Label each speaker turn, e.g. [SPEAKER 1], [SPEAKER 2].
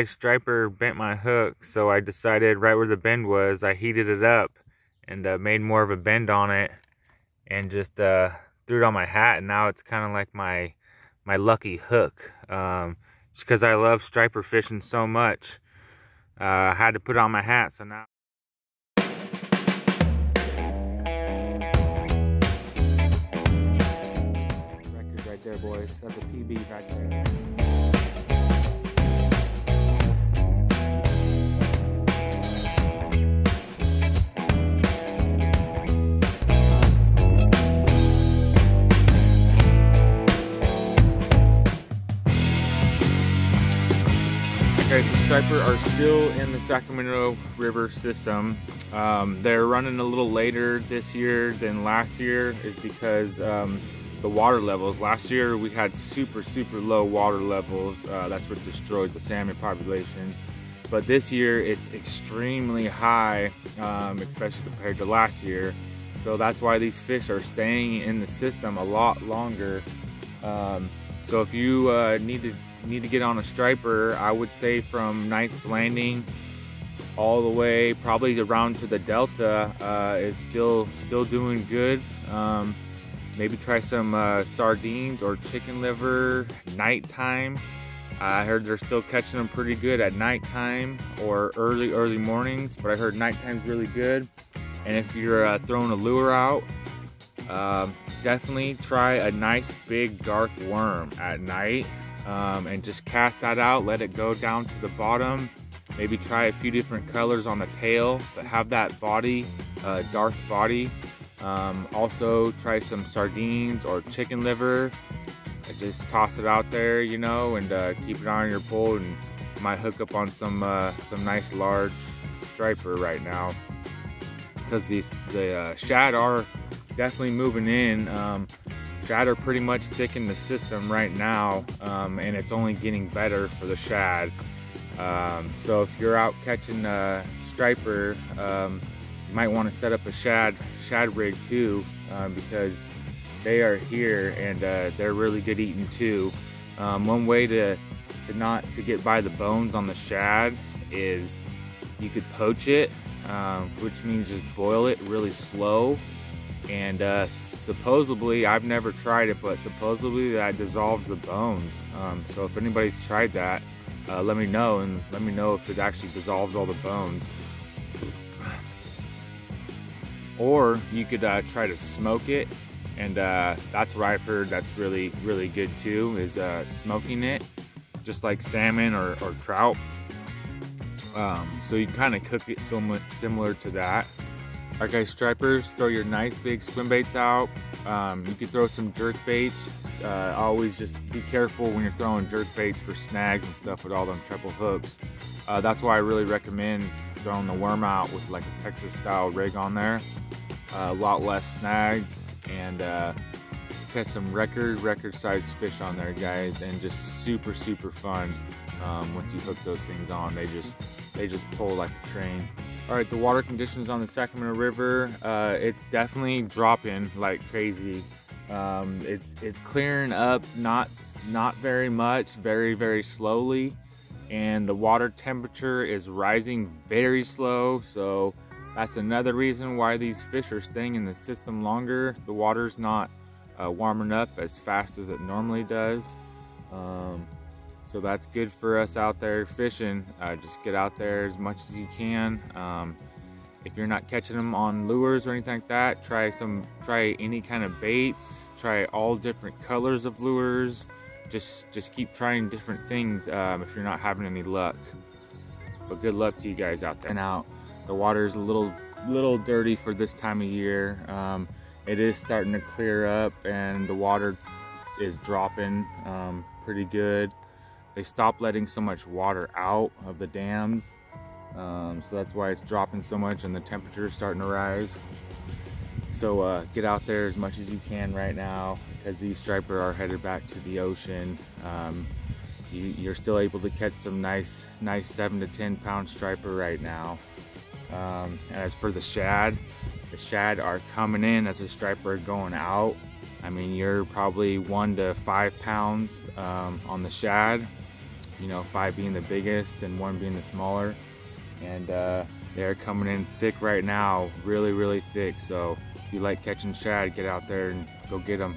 [SPEAKER 1] My striper bent my hook, so I decided right where the bend was, I heated it up and uh, made more of a bend on it and just uh, threw it on my hat. And now it's kind of like my my lucky hook. Um, just because I love striper fishing so much, uh, I had to put it on my hat. So now. Record right there, boys. That's a PB right there. Striper are still in the Sacramento River system. Um, they're running a little later this year than last year is because um, the water levels. Last year we had super, super low water levels. Uh, that's what destroyed the salmon population. But this year it's extremely high, um, especially compared to last year. So that's why these fish are staying in the system a lot longer. Um, so if you uh, need to need to get on a striper, I would say from Knights Landing all the way probably around to the Delta uh, is still still doing good. Um, maybe try some uh, sardines or chicken liver nighttime. I heard they're still catching them pretty good at nighttime or early early mornings, but I heard nighttime's really good. And if you're uh, throwing a lure out, um, definitely try a nice big dark worm at night um, and just cast that out, let it go down to the bottom. Maybe try a few different colors on the tail, but have that body, uh, dark body. Um, also try some sardines or chicken liver. just toss it out there, you know, and uh, keep it on your pole and might hook up on some uh, some nice large striper right now because these the uh, shad are definitely moving in. Um, shad are pretty much thick in the system right now, um, and it's only getting better for the shad. Um, so if you're out catching a striper, um, you might want to set up a shad shad rig too, um, because they are here and uh, they're really good eating too. Um, one way to, to not to get by the bones on the shad is you could poach it, which means just boil it really slow and uh, supposedly I've never tried it but supposedly that dissolves the bones. Um, so if anybody's tried that uh, let me know and let me know if it actually dissolves all the bones. Or you could uh, try to smoke it and uh, that's what I've heard that's really really good too is uh, smoking it just like salmon or, or trout. Um, so you kind of cook it similar, similar to that Alright guys, stripers, throw your nice big swim baits out. Um, you can throw some jerk baits. Uh, always just be careful when you're throwing jerk baits for snags and stuff with all them treble hooks. Uh, that's why I really recommend throwing the worm out with like a Texas style rig on there. Uh, a lot less snags and uh, catch some record, record sized fish on there guys and just super, super fun um, once you hook those things on. They just, they just pull like a train. All right, the water conditions on the Sacramento River, uh, it's definitely dropping like crazy. Um, it's it's clearing up, not not very much, very very slowly, and the water temperature is rising very slow. So that's another reason why these fish are staying in the system longer. The water's not uh, warming up as fast as it normally does. Um, so that's good for us out there fishing. Uh, just get out there as much as you can. Um, if you're not catching them on lures or anything like that, try some, try any kind of baits. Try all different colors of lures. Just, just keep trying different things um, if you're not having any luck. But good luck to you guys out there. And out, the water is a little, little dirty for this time of year. Um, it is starting to clear up, and the water is dropping um, pretty good they stopped letting so much water out of the dams. Um, so that's why it's dropping so much and the temperature is starting to rise. So uh, get out there as much as you can right now because these striper are headed back to the ocean. Um, you, are still able to catch some nice, nice seven to 10 pound striper right now. Um, and as for the shad, the shad are coming in as the striper going out. I mean, you're probably one to five pounds um, on the shad you know, five being the biggest and one being the smaller. And uh, they're coming in thick right now, really, really thick. So if you like catching shad, get out there and go get them.